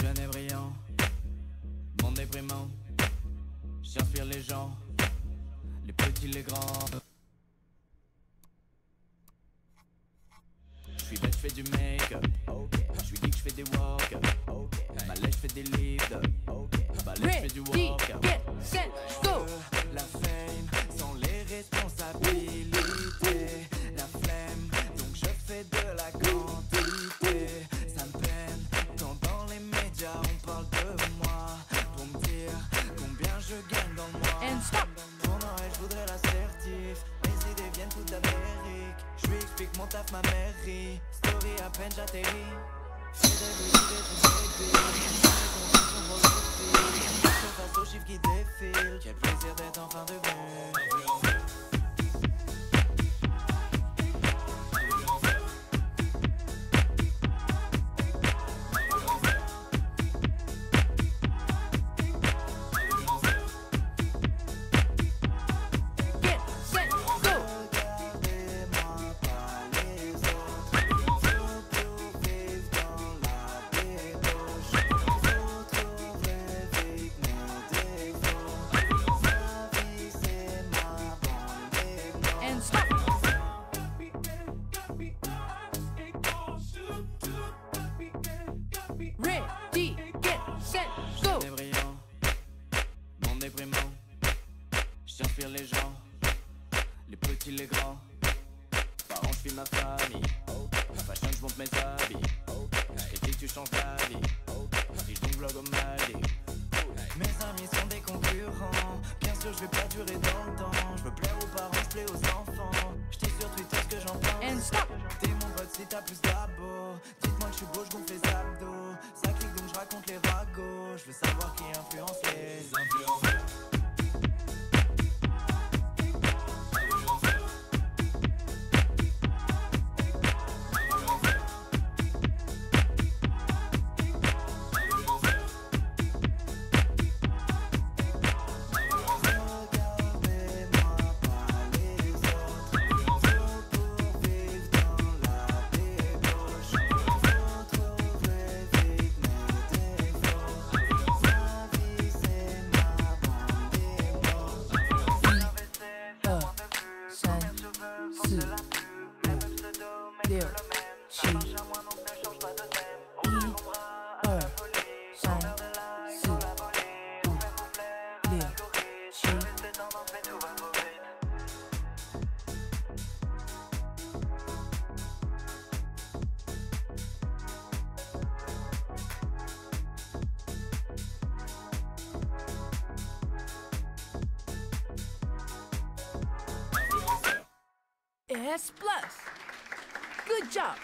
Jeune et brillant, monde déprimant. J'inspire les gens, les petits, les grands. Je suis bête, je fais du make-up. Taf, ma mairie. Story à peine j'atterris. Ready, get set, go. Jeune et brillant, monde déprimant. J'inspire les gens, les petits, les grands. Parents, je suis ma famille. Fashion, je monte mes habits. Et tu changes d'avis. Si je vlog au Mali. Mes amis sont des concurrents. Bien sûr, je vais pas durer dans le temps. Je veux plaire aux parents, je plais aux enfants. Je dis sur Twitter ce que j'en pense. And stop. T'es mon pote si t'as plus d'abos. Dites-moi que je suis beau, je gonfle les 三、四、五、六、七 S plus. Good job.